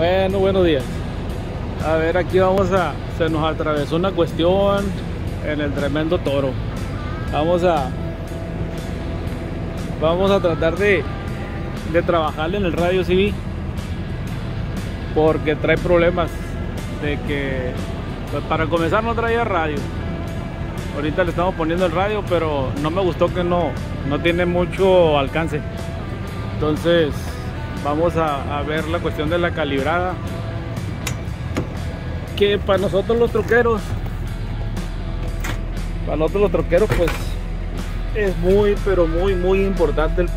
Bueno, buenos días. A ver, aquí vamos a. Se nos atravesó una cuestión en el tremendo toro. Vamos a. Vamos a tratar de, de trabajarle en el radio CV. Porque trae problemas. De que. Pues para comenzar no traía radio. Ahorita le estamos poniendo el radio, pero no me gustó que no, no tiene mucho alcance. Entonces, vamos a, ver la cuestión de la calibrada. Que para nosotros los troqueros para nosotros los troqueros pues es muy pero muy muy importante el,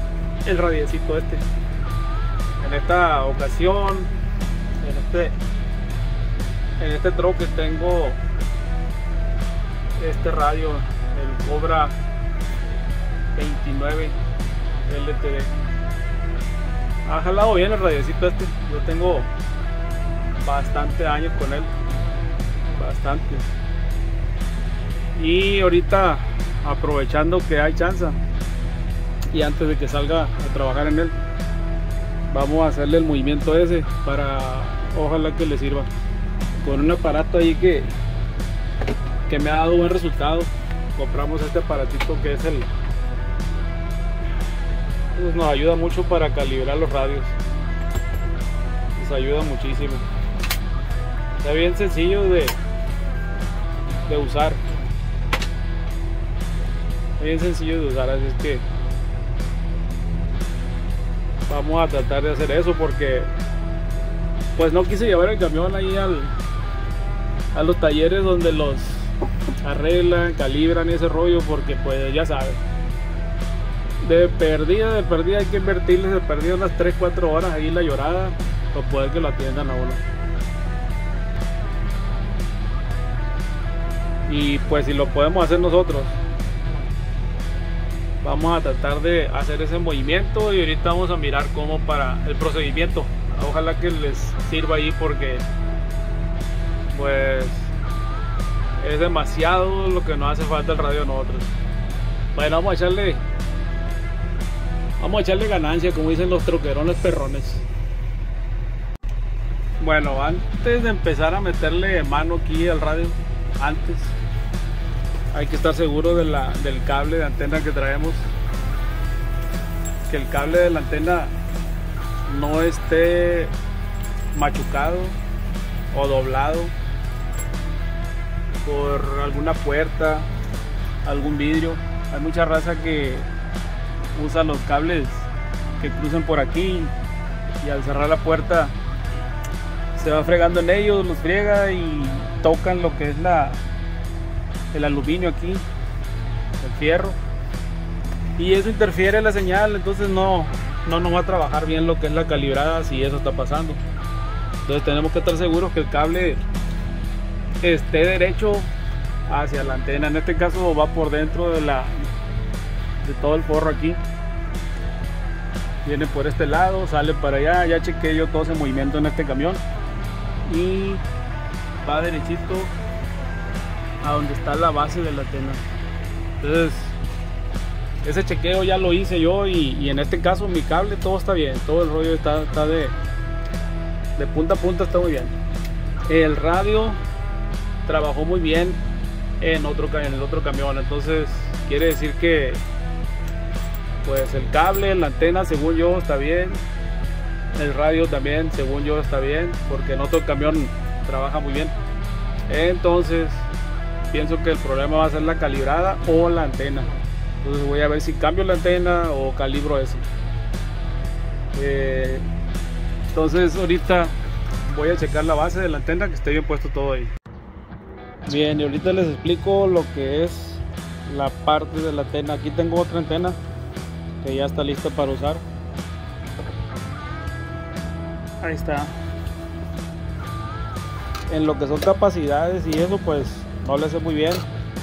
el radiecito este. En esta ocasión en este en este troque tengo este radio el Cobra 29 LTD ha jalado bien el radiecito este. Yo tengo bastante años con él. Bastante. Y ahorita aprovechando que hay chance y antes de que salga a trabajar en él vamos a hacerle el movimiento ese para ojalá que le sirva. Con un aparato ahí que que me ha dado buen resultado. Compramos este aparatito que es el pues nos ayuda mucho para calibrar los radios. Nos ayuda muchísimo. Está bien sencillo de, de usar. Bien sencillo de usar así es que vamos a tratar de hacer eso porque pues no quise llevar el camión ahí al, a los talleres donde los arreglan, calibran ese rollo porque pues ya saben de perdida, de perdida hay que invertirles de perdida unas 3-4 horas ahí la llorada para poder que lo atiendan a uno. Y pues si lo podemos hacer nosotros, vamos a tratar de hacer ese movimiento y ahorita vamos a mirar cómo para el procedimiento. Ojalá que les sirva ahí porque pues es demasiado lo que nos hace falta el radio a nosotros. Bueno, vamos a echarle Vamos a echarle ganancia, como dicen los troquerones perrones. Bueno, antes de empezar a meterle mano aquí al radio, antes hay que estar seguro de la, del cable de antena que traemos. Que el cable de la antena no esté machucado o doblado por alguna puerta, algún vidrio. Hay mucha raza que usa los cables que crucen por aquí y al cerrar la puerta se va fregando en ellos, los friega y tocan lo que es la el aluminio aquí, el fierro y eso interfiere la señal, entonces no no nos va a trabajar bien lo que es la calibrada si eso está pasando. Entonces tenemos que estar seguros que el cable esté derecho hacia la antena. En este caso va por dentro de la de todo el forro aquí. Viene por este lado sale para allá. Ya chequeé yo todo ese movimiento en este camión. Y va derechito a donde está la base de la antena entonces ese chequeo ya lo hice yo y, en este caso mi cable todo está bien. Todo el rollo está, está de de punta a punta está muy bien. El radio trabajó muy bien en otro en el otro camión. Entonces quiere decir que pues el cable, la antena, según yo, está bien. El radio también, según yo, está bien, porque en otro camión trabaja muy bien. Entonces, pienso que el problema va a ser la calibrada o la antena. Entonces voy a ver si cambio la antena o calibro eso. Eh, entonces ahorita voy a checar la base de la antena que esté bien puesto todo ahí. Bien, y ahorita les explico lo que es la parte de la antena. Aquí tengo otra antena que ya está listo para usar. Ahí está. En lo que son capacidades y eso pues no le sé muy bien.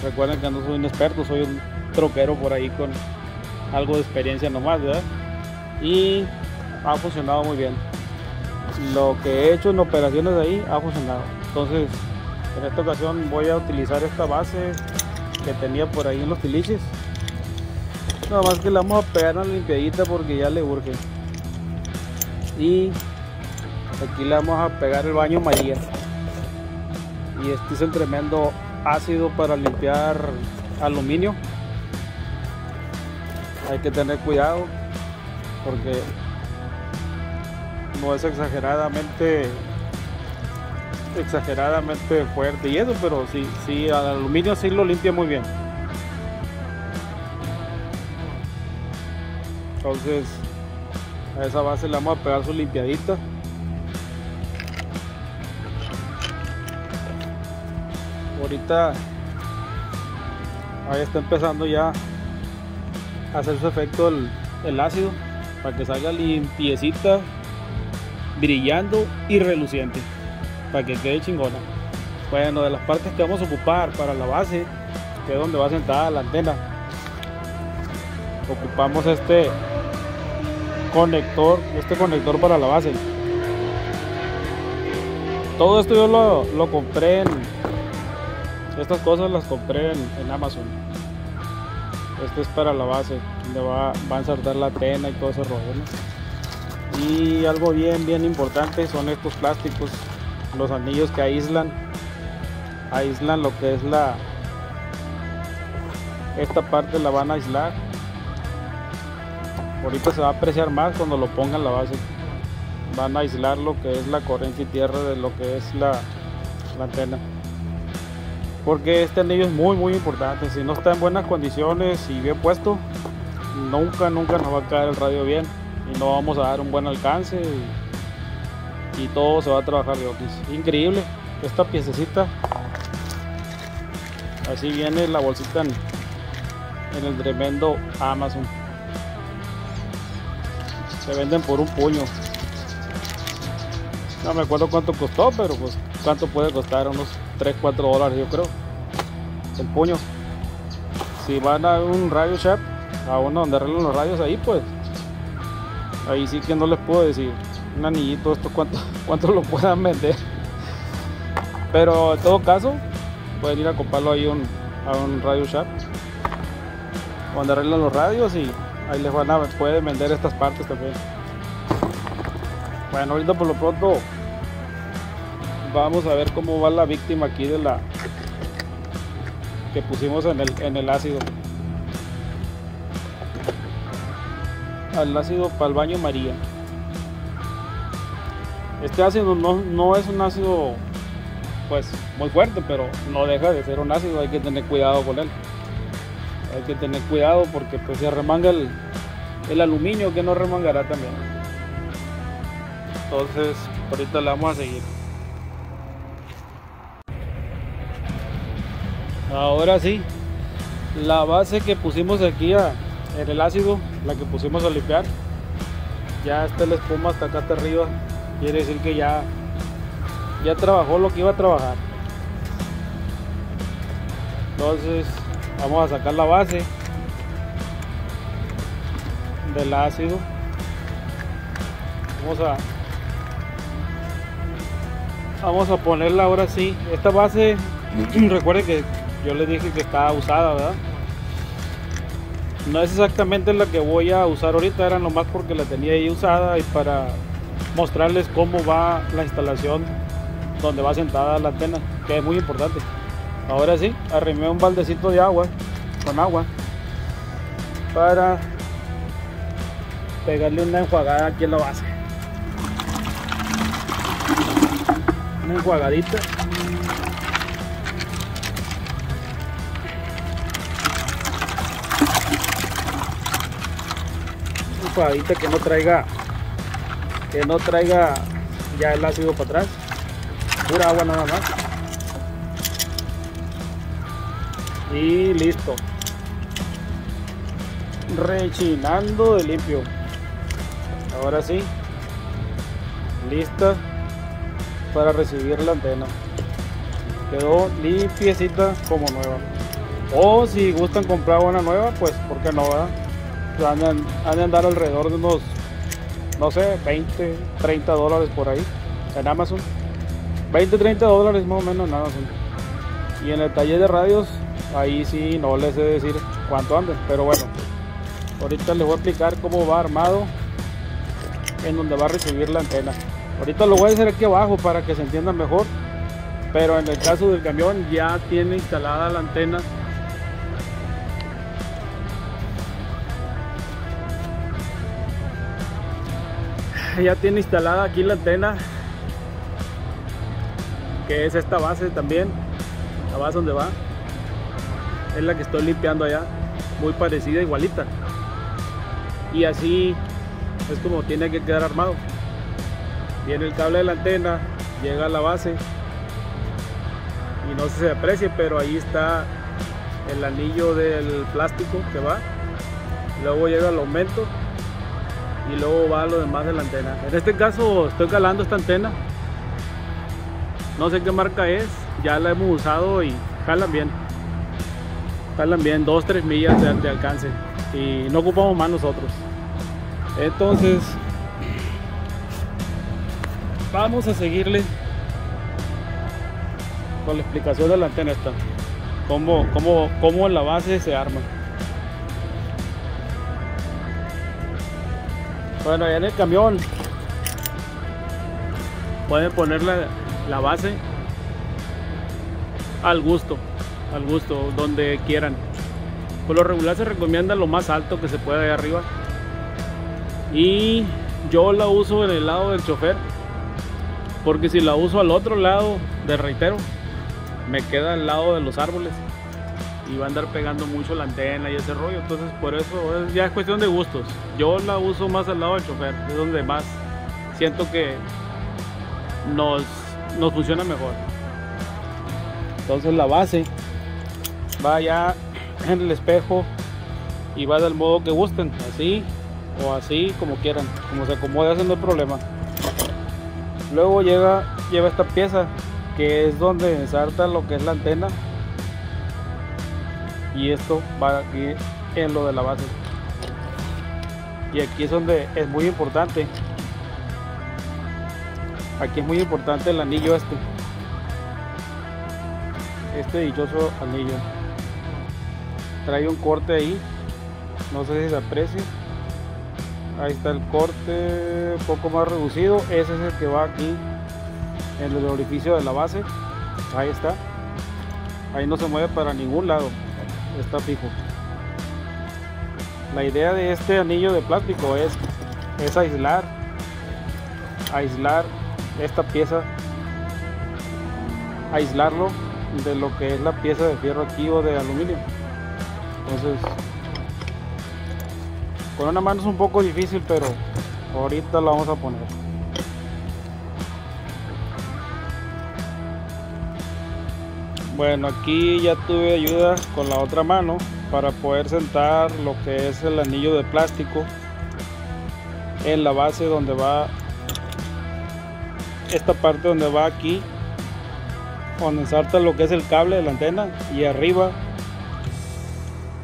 Recuerden que no soy un experto soy un troquero por ahí con algo de experiencia nomás ¿verdad? y ha funcionado muy bien. Lo que he hecho en operaciones de ahí ha funcionado. Entonces en esta ocasión voy a utilizar esta base que tenía por ahí en los tiliches Nada más que le vamos a pegar una limpiadita porque ya le urge. Y aquí le vamos a pegar el baño María. Y este es el tremendo ácido para limpiar aluminio. Hay que tener cuidado porque no es exageradamente exageradamente fuerte y eso pero sí sí al aluminio sí lo limpia muy bien entonces a esa base le vamos a pegar su limpiadita. Ahorita ahí está empezando ya a hacer su efecto el, el ácido para que salga limpiecita brillando y reluciente para que quede chingona. Bueno de las partes que vamos a ocupar para la base que es donde va sentada la antena ocupamos este conector este conector para la base. Todo esto yo lo, lo compré en estas cosas las compré en, Amazon. Este es para la base donde va, va, a ensartar la antena y todo ese rollo y algo bien bien importante son estos plásticos los anillos que aíslan aíslan lo que es la esta parte la van a aislar ahorita se va a apreciar más cuando lo pongan la base. Van a aislar lo que es la corriente y tierra de lo que es la, antena. Porque este anillo es muy muy importante. Si no está en buenas condiciones y bien puesto nunca nunca nos va a caer el radio bien. Y no vamos a dar un buen alcance y, todo se va a trabajar de otis increíble esta piececita. Así viene la bolsita en el tremendo Amazon se venden por un puño. No me acuerdo cuánto costó pero pues cuánto puede costar unos 3 4 dólares yo creo el puño. Si van a un radio shop a uno donde arreglan los radios ahí pues ahí sí que no les puedo decir un anillito esto cuánto cuánto lo puedan vender. Pero en todo caso pueden ir a comprarlo ahí un, a un radio shop donde arreglan los radios y ahí les van a pueden vender estas partes también. Bueno ahorita por lo pronto vamos a ver cómo va la víctima aquí de la que pusimos en el, en el ácido. Al ácido para el baño María. Este ácido no, no es un ácido pues muy fuerte pero no deja de ser un ácido hay que tener cuidado con él hay que tener cuidado porque pues se remanga el, el aluminio que no remangará también entonces ahorita le vamos a seguir. Ahora sí la base que pusimos aquí en el ácido la que pusimos a limpiar ya está la espuma hasta acá hasta arriba quiere decir que ya ya trabajó lo que iba a trabajar. Entonces vamos a sacar la base del ácido. Vamos a vamos a ponerla ahora sí. Esta base recuerden que yo les dije que estaba usada verdad no es exactamente la que voy a usar ahorita era nomás porque la tenía ahí usada y para mostrarles cómo va la instalación donde va sentada la antena que es muy importante ahora sí arrimé un baldecito de agua con agua para pegarle una enjuagada aquí en la base. Una enjuagadita. Enjuagadita que no traiga que no traiga ya el ácido para atrás. Pura agua nada más y listo. Rechinando de limpio. Ahora sí. Lista para recibir la antena. Quedó limpiecita como nueva. O si gustan comprar una nueva pues porque no verdad? han, han de andar alrededor de unos no sé 20 30 dólares por ahí en Amazon. 20 30 dólares más o menos en Amazon. Y en el taller de radios ahí sí no les sé decir cuánto anden pero bueno ahorita les voy a explicar cómo va armado en donde va a recibir la antena. Ahorita lo voy a hacer aquí abajo para que se entienda mejor pero en el caso del camión ya tiene instalada la antena. Ya tiene instalada aquí la antena que es esta base también la base donde va es la que estoy limpiando allá muy parecida igualita. Y así es como tiene que quedar armado. Viene el cable de la antena llega a la base y no se aprecie pero ahí está el anillo del plástico que va. Luego llega el aumento y luego va lo demás de la antena. En este caso estoy calando esta antena. No sé qué marca es ya la hemos usado y jalan bien jalan bien 2-3 millas de, alcance. Y no ocupamos más nosotros. Entonces vamos a seguirle con la explicación de la antena esta. Cómo, cómo, cómo en la base se arma. Bueno ya en el camión pueden poner la base al gusto al gusto donde quieran. Por lo regular se recomienda lo más alto que se pueda de arriba. Y yo la uso en el lado del chofer porque si la uso al otro lado del reitero me queda al lado de los árboles y va a andar pegando mucho la antena y ese rollo. Entonces por eso ya es cuestión de gustos. Yo la uso más al lado del chofer es donde más siento que nos, nos funciona mejor. Entonces la base va ya en el espejo y va del modo que gusten así o así como quieran como se acomode haciendo el problema. Luego llega lleva esta pieza que es donde ensarta lo que es la antena y esto va aquí en lo de la base. Y aquí es donde es muy importante aquí es muy importante el anillo este este dichoso anillo trae un corte ahí. No sé si se aprecia ahí está el corte un poco más reducido. Ese es el que va aquí en el orificio de la base. Ahí está. Ahí no se mueve para ningún lado. Está fijo. La idea de este anillo de plástico es, es aislar aislar esta pieza aislarlo de lo que es la pieza de fierro aquí o de aluminio entonces con una mano es un poco difícil pero ahorita lo vamos a poner. Bueno aquí ya tuve ayuda con la otra mano para poder sentar lo que es el anillo de plástico en la base donde va esta parte donde va aquí donde ensarta lo que es el cable de la antena y arriba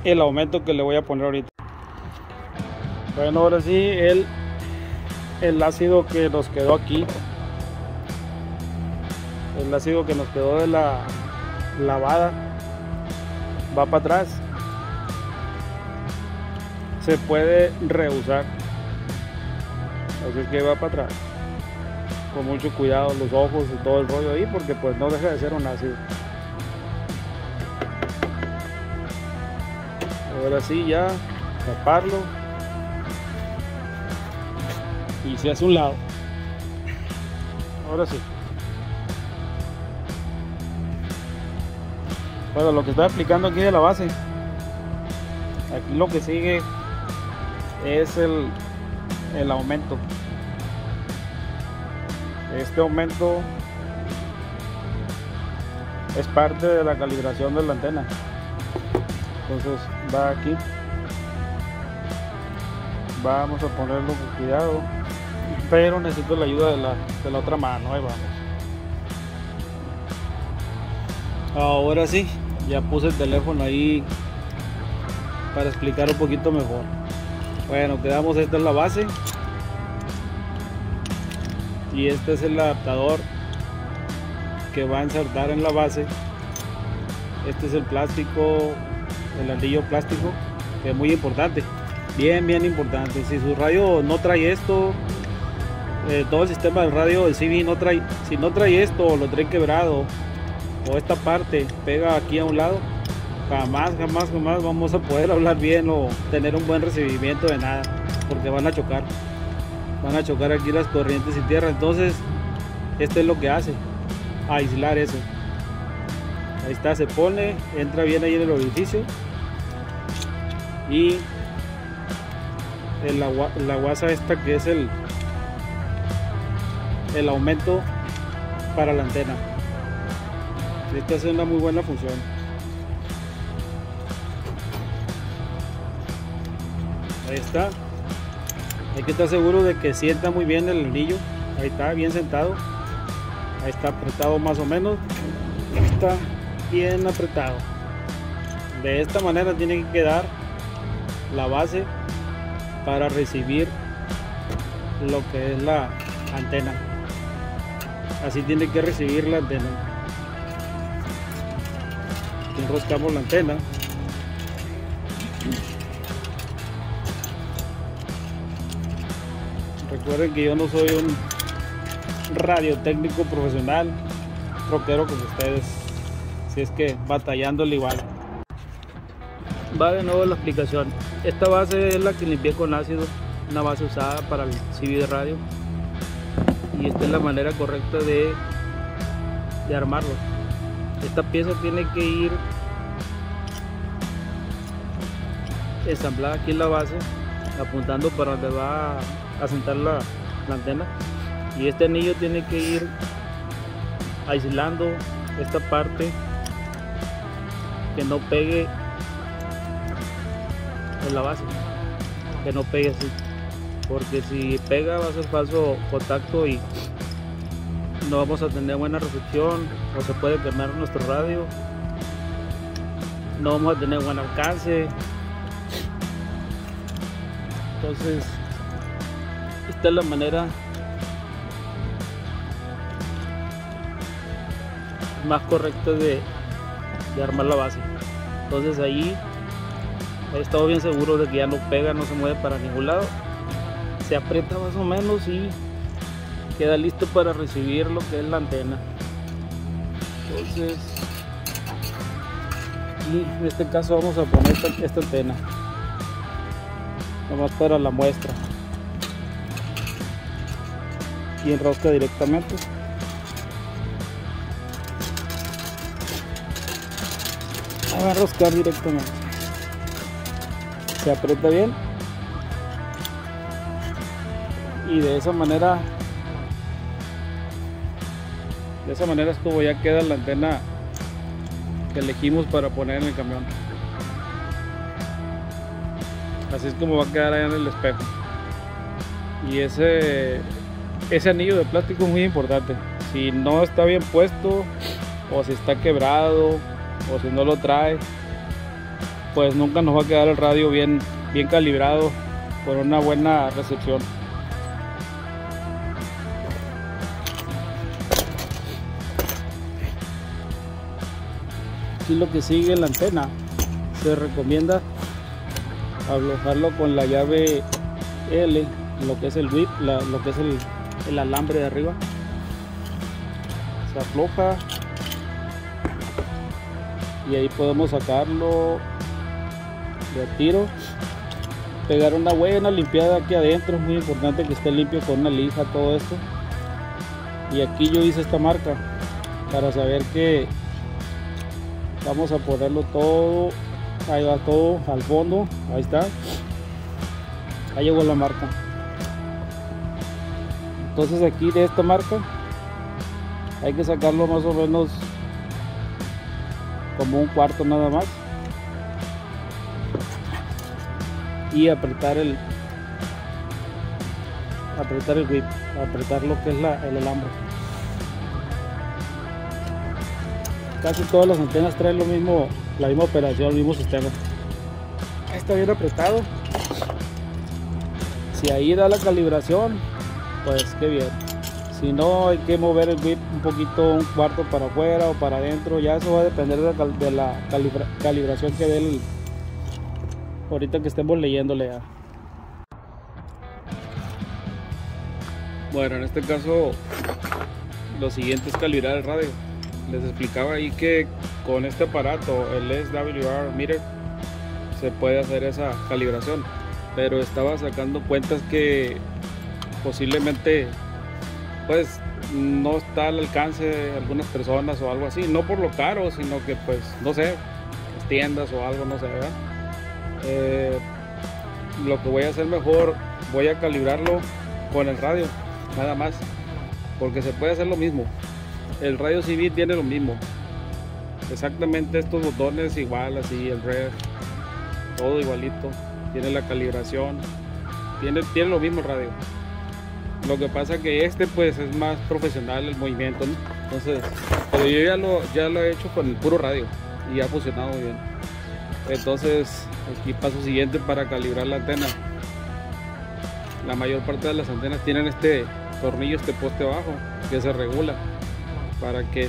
el aumento que le voy a poner ahorita. Bueno ahora sí el el ácido que nos quedó aquí. El ácido que nos quedó de la lavada. Va para atrás. Se puede reusar. Así que va para atrás. Con mucho cuidado los ojos y todo el rollo ahí porque pues no deja de ser un ácido ahora sí ya taparlo. Y se hace un lado. Ahora sí. Bueno lo que estoy aplicando aquí de la base aquí lo que sigue es el, el aumento. Este aumento es parte de la calibración de la antena. Entonces va aquí. Vamos a ponerlo con cuidado pero necesito la ayuda de la, de la otra mano ahí vamos. Ahora sí ya puse el teléfono ahí para explicar un poquito mejor. Bueno quedamos esta es la base. Y este es el adaptador que va a insertar en la base. Este es el plástico el anillo plástico que es muy importante. Bien bien importante. Si su radio no trae esto eh, todo el sistema del radio del CB no trae, si no trae esto lo trae quebrado o esta parte pega aquí a un lado, jamás, jamás, jamás vamos a poder hablar bien o tener un buen recibimiento de nada, porque van a chocar, van a chocar aquí las corrientes y tierra, entonces esto es lo que hace, aislar eso. Ahí está, se pone, entra bien ahí en el orificio y el agua, la guasa esta que es el el aumento para la antena. Esta hace una muy buena función. Ahí está. Hay que estar seguro de que sienta muy bien el anillo. Ahí está, bien sentado. Ahí está apretado más o menos. está bien apretado. De esta manera tiene que quedar la base para recibir lo que es la antena. Así tiene que recibir la antena. Enroscamos la antena. Recuerden que yo no soy un radiotécnico profesional rockero como ustedes. Si es que batallándole igual va de nuevo la explicación esta base es la que limpié con ácido una base usada para el CV de radio. Y esta es la manera correcta de, de armarlo. Esta pieza tiene que ir ensamblada aquí en la base apuntando para donde va a sentar la, la antena. Y este anillo tiene que ir aislando esta parte que no pegue la base que no pegue así porque si pega va a ser falso contacto y no vamos a tener buena recepción o se puede quemar nuestro radio no vamos a tener buen alcance. Entonces esta es la manera más correcta de armar la base. Entonces ahí he estado bien seguro de que ya no pega no se mueve para ningún lado. Se aprieta más o menos y queda listo para recibir lo que es la antena. Entonces y en este caso vamos a poner esta, antena. Nomás para la muestra. Y enrosca directamente. A enroscar directamente se aprieta bien. Y de esa manera de esa manera es como ya queda la antena que elegimos para poner en el camión. Así es como va a quedar allá en el espejo. Y ese ese anillo de plástico es muy importante. Si no está bien puesto o si está quebrado o si no lo trae pues nunca nos va a quedar el radio bien bien calibrado con una buena recepción. Aquí lo que sigue la antena se recomienda alojarlo con la llave L lo que es el whip lo que es el, alambre de arriba. Se afloja. Y ahí podemos sacarlo de tiro. Pegar una buena limpiada aquí adentro es muy importante que esté limpio con una lija todo esto. Y aquí yo hice esta marca para saber que vamos a ponerlo todo ahí va todo al fondo ahí está. Ahí llegó la marca. Entonces aquí de esta marca hay que sacarlo más o menos como un cuarto nada más y apretar el apretar el whip apretar lo que es la, el alambre casi todas las antenas traen lo mismo, la misma operación, el mismo sistema. está bien apretado. Si ahí da la calibración, pues qué bien. Si no, hay que mover el whip un poquito, un cuarto para afuera o para adentro. Ya eso va a depender de la, calibración que dé el, ahorita que estemos leyéndole. Bueno, en este caso lo siguiente es calibrar el radio. Les explicaba ahí que con este aparato, el SWR meter, se puede hacer esa calibración. Pero estaba sacando cuentas que posiblemente pues no está al alcance de algunas personas o algo así. No por lo caro, sino que pues no sé, tiendas o algo, no sé, ¿verdad? Eh, lo que voy a hacer mejor, voy a calibrarlo con el radio, nada más, porque se puede hacer lo mismo. El radio civil tiene lo mismo, exactamente estos botones igual, así el red, todo igualito, tiene la calibración, tiene, tiene lo mismo el radio. Lo que pasa que este pues es más profesional el movimiento, entonces, pero yo ya lo, ya lo he hecho con el puro radio y ha funcionado muy bien. Entonces, aquí paso siguiente para calibrar la antena. La mayor parte de las antenas tienen este tornillo, este poste abajo, que se regula para que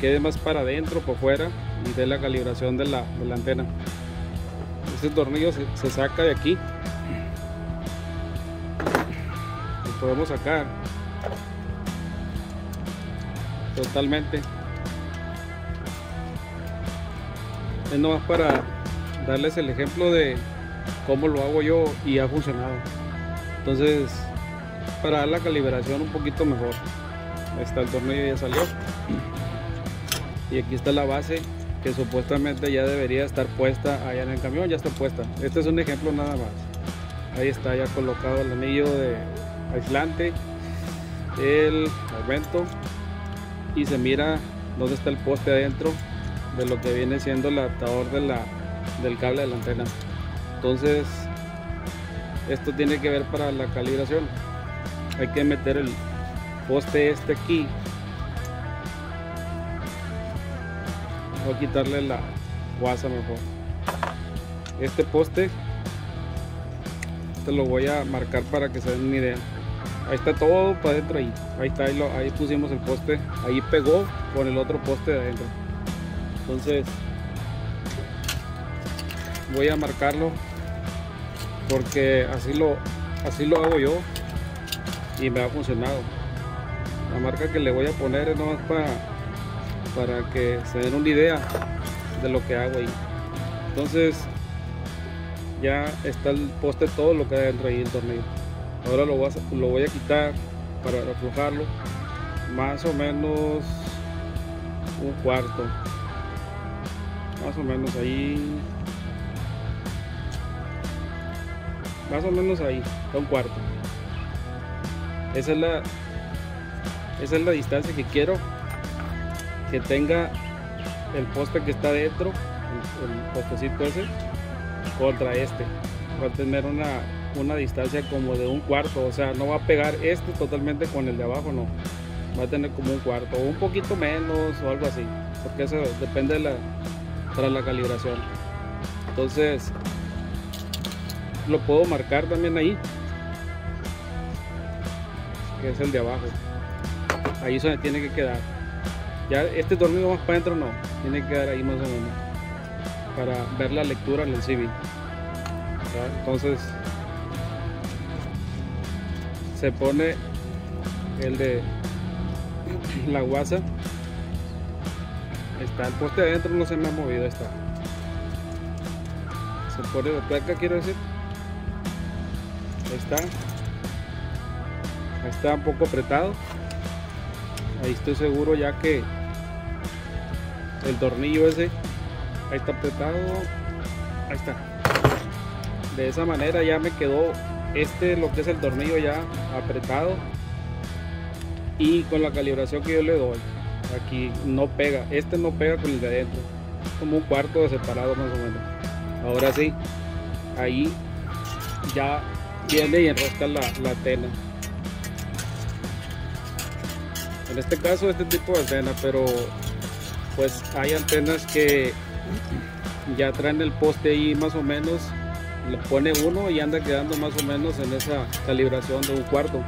quede más para adentro, por fuera y dé la calibración de la, antena. Este tornillo se, saca de aquí. Lo podemos sacar totalmente. Es nomás para darles el ejemplo de cómo lo hago yo y ha funcionado. Entonces para dar la calibración un poquito mejor. Está el tornillo ya salió. Y aquí está la base que supuestamente ya debería estar puesta allá en el camión ya está puesta. Este es un ejemplo nada más. Ahí está ya colocado el anillo de aislante el aumento y se mira dónde está el poste adentro de lo que viene siendo el adaptador de la, del cable de la antena. Entonces, esto tiene que ver para la calibración. Hay que meter el poste este aquí. Voy a quitarle la guasa mejor. Este poste, este lo voy a marcar para que se den una idea. Ahí está todo para adentro ahí. Ahí está, ahí, ahí pusimos el poste. Ahí pegó con el otro poste de adentro entonces voy a marcarlo porque así lo así lo hago yo y me ha funcionado. La marca que le voy a poner es nomás para para que se den una idea de lo que hago ahí. Entonces ya está el poste todo lo que hay dentro ahí el tornillo. Ahora lo voy lo voy a quitar para aflojarlo más o menos un cuarto más o menos ahí. Más o menos ahí está un cuarto. Esa es la esa es la distancia que quiero que tenga el poste que está dentro el, postecito ese contra este. Va a tener una, una distancia como de un cuarto o sea no va a pegar este totalmente con el de abajo no. Va a tener como un cuarto o un poquito menos o algo así porque eso depende de la, la calibración. Entonces lo puedo marcar también ahí que es el de abajo. Ahí se tiene que quedar. Ya este tornillo más para adentro no tiene que quedar ahí más o menos para ver la lectura en el entonces se pone el de la guasa está el poste adentro, no se me ha movido, está. Se pone la placa, quiero decir. Está. Está un poco apretado. Ahí estoy seguro ya que el tornillo ese, ahí está apretado. Ahí está. De esa manera ya me quedó este, lo que es el tornillo ya apretado. Y con la calibración que yo le doy aquí no pega, este no pega con el de adentro, como un cuarto de separado más o menos. Ahora sí, ahí ya viene y enrosca la, la antena. En este caso este tipo de antena, pero pues hay antenas que ya traen el poste ahí más o menos, le pone uno y anda quedando más o menos en esa calibración de un cuarto.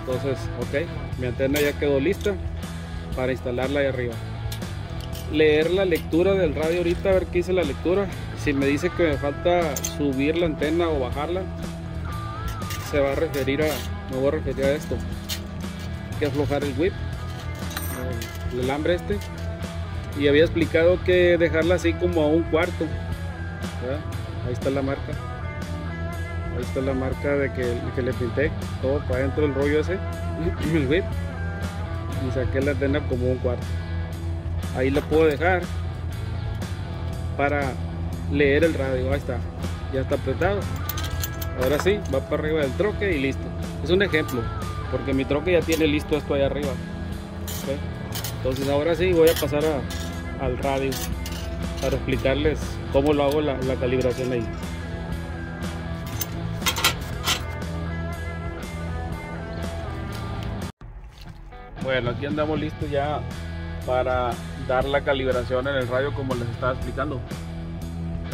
Entonces, ok, mi antena ya quedó lista para instalarla ahí arriba. Leer la lectura del radio ahorita, a ver qué dice la lectura. Si me dice que me falta subir la antena o bajarla, se va a referir a, me voy a referir a esto. que aflojar el whip, el, alambre este. Y había explicado que dejarla así como a un cuarto. Ahí está la marca. Ahí está la marca de que, le pinté todo para dentro del rollo ese, el whip. Y saqué la antena como un cuarto. Ahí la puedo dejar para leer el radio. Ahí está. Ya está apretado. Ahora sí, va para arriba del troque y listo. Es un ejemplo, porque mi troque ya tiene listo esto ahí arriba. Entonces ahora sí voy a pasar al radio para explicarles cómo lo hago la calibración ahí. Bueno, aquí andamos listos ya para dar la calibración en el radio como les estaba explicando.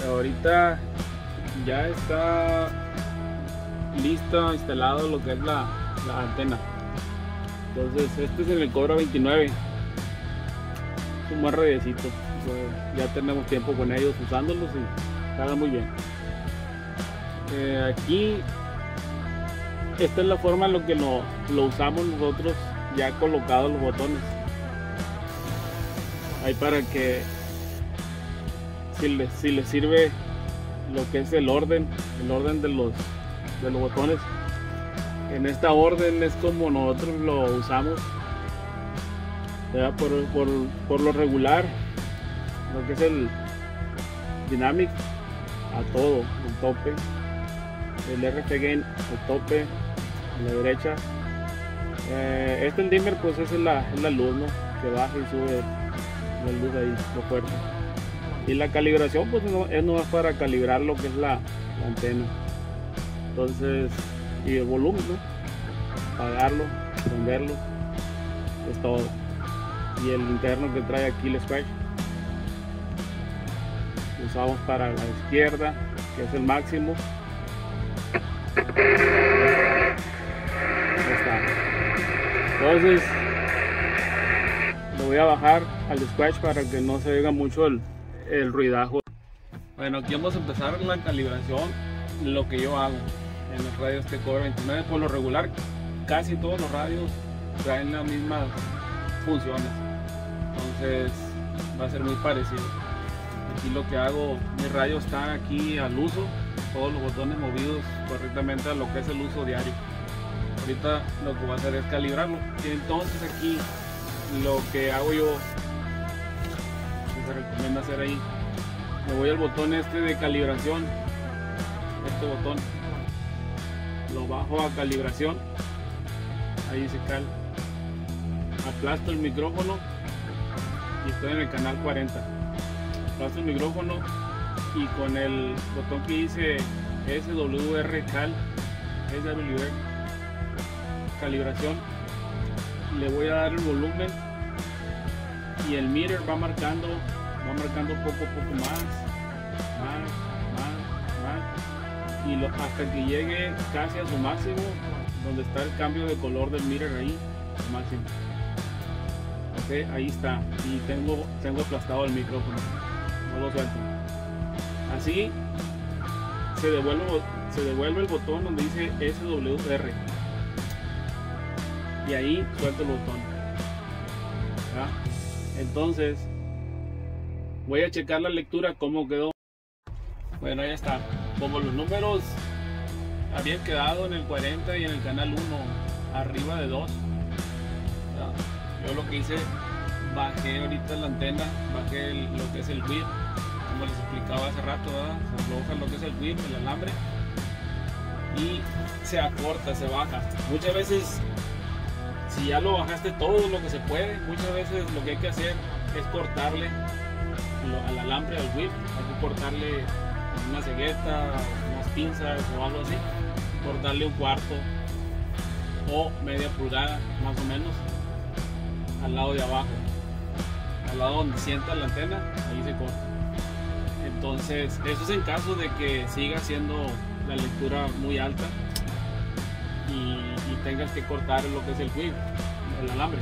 Ahorita ya está listo, instalado lo que es la, antena. Entonces este es en el Cobra 29. Es un buen radiecito. Pues, ya tenemos tiempo con ellos usándolos y cada muy bien. Eh, aquí esta es la forma en lo que lo, lo usamos nosotros ya colocados los botones. Ahí para que si les, si les sirve lo que es el orden, el orden de los de los botones. En esta orden es como nosotros lo usamos. Por, por, lo regular, lo que es el Dynamic a todo, el tope, el RF Gain al tope, a la derecha. Eh, este dimmer pues es la, la luz que baja y sube la luz ahí, lo fuerte. Y la calibración pues no, es nomás para calibrar lo que es la antena entonces y el volumen ¿no? apagarlo prenderlo es todo y el interno que trae aquí el scratch usamos para la izquierda que es el máximo entonces lo voy a bajar al scratch para que no se oiga mucho el, el ruidajo. Bueno aquí vamos a empezar la calibración lo que yo hago. En los radios te cobra 29 por lo regular casi todos los radios traen las mismas funciones entonces va a ser muy parecido. Aquí lo que hago mi radio está aquí al uso todos los botones movidos correctamente a lo que es el uso diario ahorita lo que voy a hacer es calibrarlo. Y entonces aquí lo que hago yo se recomienda hacer ahí me voy al botón este de calibración. Este botón lo bajo a calibración. Ahí se cal. Aplasto el micrófono y estoy en el canal 40 aplasto el micrófono y con el botón que dice SWR cal SWR calibración le voy a dar el volumen y el meter va marcando va marcando poco a poco más más más más y hasta que llegue casi a su máximo, donde está el cambio de color del mirror ahí, máximo. Ok, ahí está. Y tengo, tengo aplastado el micrófono. No lo suelto. Así se devuelve, se devuelve el botón donde dice SWR. Y ahí suelto el botón. Entonces, voy a checar la lectura, cómo quedó. Bueno, ahí está. Como los números. Habían quedado en el 40 y en el canal 1 arriba de 2 yo lo que hice bajé ahorita la antena bajé lo que es el whip como les explicaba hace rato se afloja lo que es el whip el alambre y se acorta se baja. Muchas veces si ya lo bajaste todo lo que se puede muchas veces lo que hay que hacer es cortarle al alambre al whip hay que cortarle una cegueta, unas pinzas o algo así, cortarle un cuarto o media pulgada más o menos al lado de abajo, al lado donde sienta la antena, ahí se corta. Entonces, eso es en caso de que siga siendo la lectura muy alta tengas que cortar lo que es el whip, el alambre.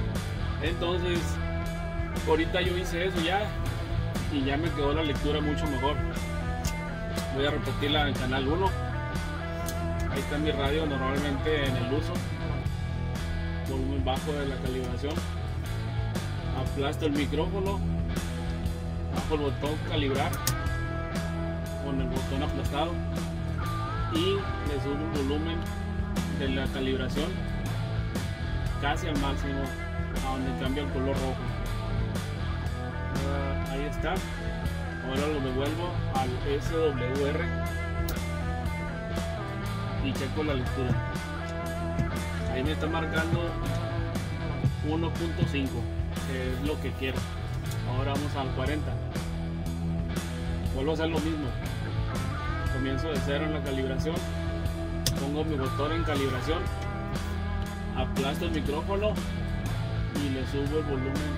Entonces, ahorita yo hice eso ya y ya me quedó la lectura mucho mejor. Voy a repetirla en canal 1 ahí está mi radio normalmente en el uso. Volumen bajo de la calibración. Aplasto el micrófono, bajo el botón calibrar. Con el botón aplastado. Y le subo el volumen la calibración casi al máximo a donde cambia el color rojo. Uh, ahí está. Ahora lo devuelvo al SWR y checo la lectura. Ahí me está marcando 1.5, que es lo que quiero. Ahora vamos al 40. Vuelvo a hacer lo mismo. Comienzo de cero en la calibración. Pongo mi botón en calibración. Aplasto el micrófono y le subo el volumen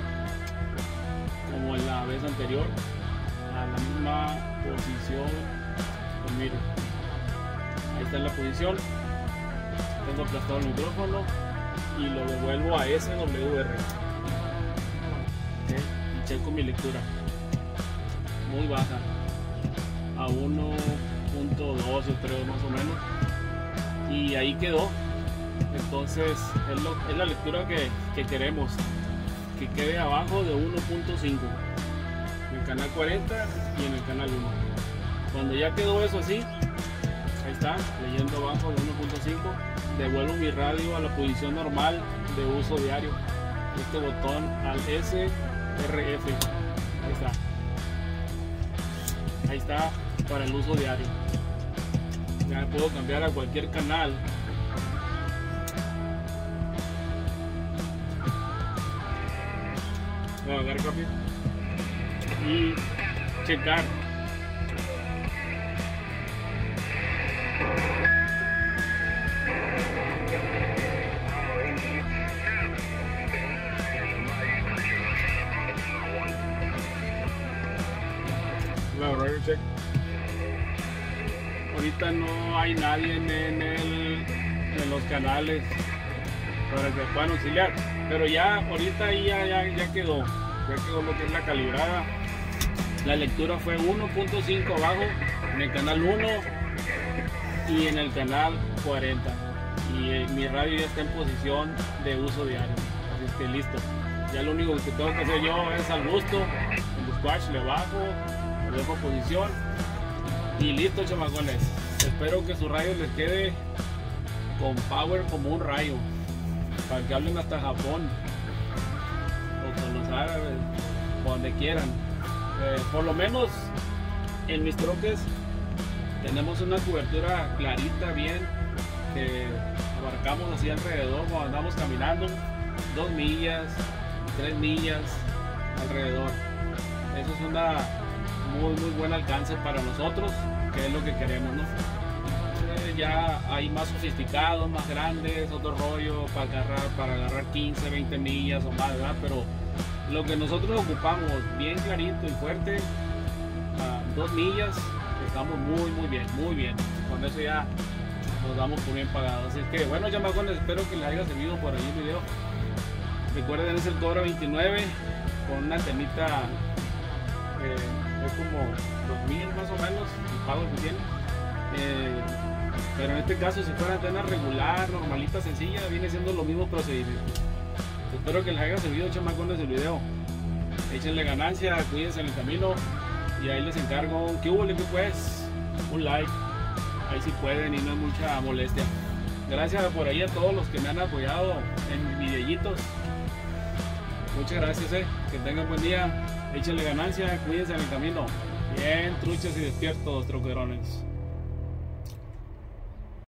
como en la vez anterior a la misma posición. Pues miren, ahí está la posición. Tengo aplastado el micrófono y lo devuelvo a SWR. ¿Okay? Y checo mi lectura. Muy baja. A 1.2 creo más o menos. Y ahí quedó. Entonces es, la lectura que, que, queremos. Que quede abajo de 1.5. En el canal 40 y en el canal 1. Cuando ya quedó eso así, ahí está, leyendo abajo de 1.5 devuelvo mi radio a la posición normal de uso diario. Este botón al SRF. Ahí está. Ahí está para el uso diario. Ya puedo cambiar a cualquier canal. Voy a dar cambio. Y checar check. Ahorita no hay nadie en, los canales para que puedan auxiliar. Pero ya, ahorita ya, ya, ya quedó. Ya quedó lo que es la calibrada. La lectura fue 1.5 abajo en el canal 1 y en el canal 40. Y eh, mi radio ya está en posición de uso diario. Así que listo. Ya lo único que tengo que hacer yo es al gusto. El squash le bajo, dejo posición y listo chamacones. Espero que su rayo les quede con power como un rayo. Para que hablen hasta Japón. O con los árabes. Donde quieran. Eh, por lo menos en mis troques tenemos una cobertura clarita bien que abarcamos así alrededor cuando andamos caminando dos millas tres millas alrededor. Eso es una muy muy buen alcance para nosotros, que es lo que queremos, ¿no? Eh, ya hay más sofisticados, más grandes, otro rollo para agarrar, para agarrar 15, 20 millas o más, ¿verdad? Pero lo que nosotros ocupamos bien clarito y fuerte, a dos millas, estamos muy muy bien, muy bien. Con eso ya nos damos por bien pagados. Así que bueno, chamacones, espero que les haya servido por ahí el video. Recuerden, es el Cobra 29 con una temita es como 2000 más o menos el pago que tiene. Eh, pero en este caso, si fuera antena regular, normalita, sencilla, viene siendo los mismos procedimientos. Espero que les haya servido, chamacones, el video. Échenle ganancia, cuídense en el camino y ahí les encargo que hubo, pues, un like, ahí si pueden y no es mucha molestia. Gracias por ahí a todos los que me han apoyado en mis videitos. Muchas gracias, eh. que tengan buen día échenle ganancia, cuídense en el camino. Bien, truchas y despiertos, troquerones.